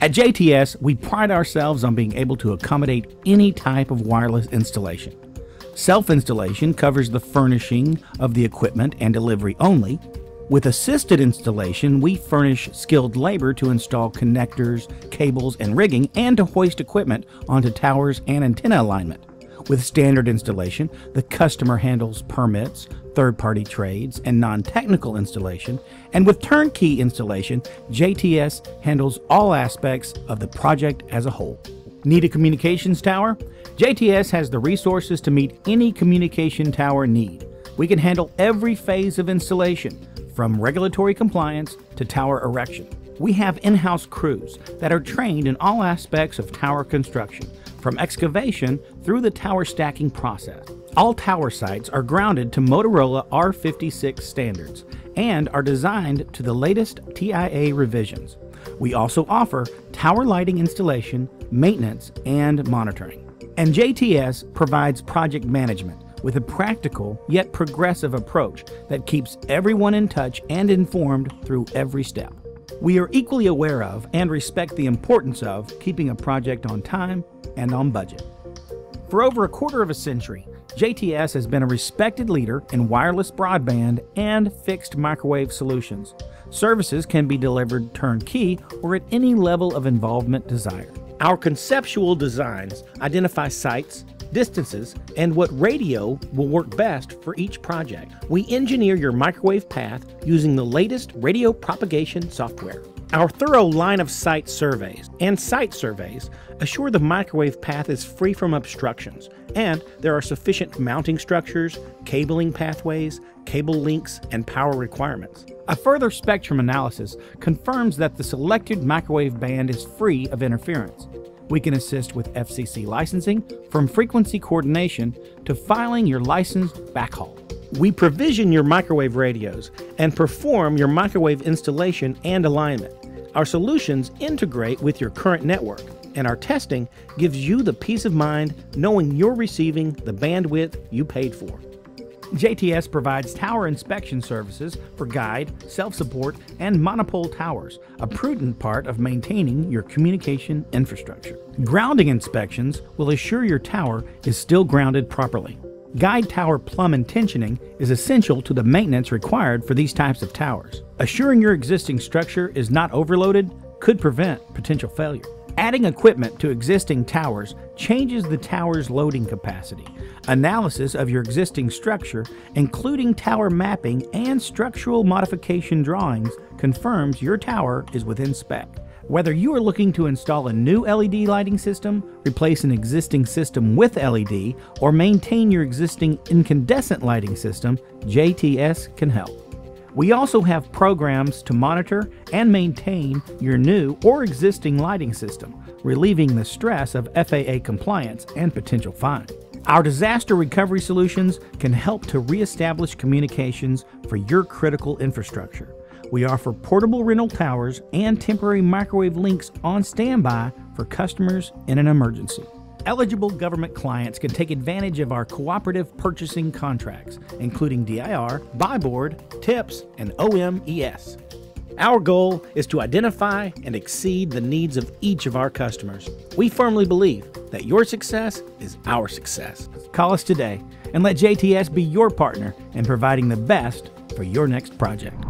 At JTS, we pride ourselves on being able to accommodate any type of wireless installation. Self installation covers the furnishing of the equipment and delivery only. With assisted installation, we furnish skilled labor to install connectors, cables, and rigging and to hoist equipment onto towers and antenna alignment. With standard installation, the customer handles permits, third party trades, and non technical installation. And with turnkey installation, JTS handles all aspects of the project as a whole. Need a communications tower? JTS has the resources to meet any communication tower need. We can handle every phase of installation, from regulatory compliance to tower erection. We have in house crews that are trained in all aspects of tower construction, from excavation through the tower stacking process. All tower sites are grounded to Motorola R56 standards and are designed to the latest TIA revisions. We also offer tower lighting installation, maintenance, and monitoring. And JTS provides project management with a practical yet progressive approach that keeps everyone in touch and informed through every step. We are equally aware of and respect the importance of keeping a project on time and on budget. For over a quarter of a century, JTS has been a respected leader in wireless broadband and fixed microwave solutions. Services can be delivered turnkey or at any level of involvement desired. Our conceptual designs identify sites, distances, and what radio will work best for each project. We engineer your microwave path using the latest radio propagation software. Our thorough line of sight surveys and site surveys assure the microwave path is free from obstructions and there are sufficient mounting structures, cabling pathways, cable links, and power requirements. A further spectrum analysis confirms that the selected microwave band is free of interference. We can assist with FCC licensing, from frequency coordination to filing your licensed backhaul. We provision your microwave radios and perform your microwave installation and alignment. Our solutions integrate with your current network, and our testing gives you the peace of mind knowing you're receiving the bandwidth you paid for. JTS provides tower inspection services for guyed, self support, and monopole towers, a prudent part of maintaining your communication infrastructure. Grounding inspections will assure your tower is still grounded properly. Guyed tower plumb and tensioning is essential to the maintenance required for these types of towers. Assuring your existing structure is not overloaded could prevent potential failure. Adding equipment to existing towers changes the tower's loading capacity. Analysis of your existing structure, including tower mapping and structural modification drawings, confirms your tower is within spec. Whether you are looking to install a new LED lighting system, replace an existing system with LED, or maintain your existing incandescent lighting system, JTS can help. We also have programs to monitor and maintain your new or existing lighting system, relieving the stress of FAA compliance and potential fine. Our disaster recovery solutions can help to reestablish communications for your critical infrastructure. We offer portable rental towers and temporary microwave links on standby for customers in an emergency. Eligible government clients can take advantage of our cooperative purchasing contracts, including DIR, BuyBoard, TIPS, and OMES. Our goal is to identify and exceed the needs of each of our customers. We firmly believe that your success is our success. Call us today and let JTS be your partner in providing the best for your next project.